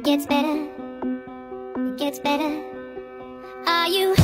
It gets better, it gets better. Are you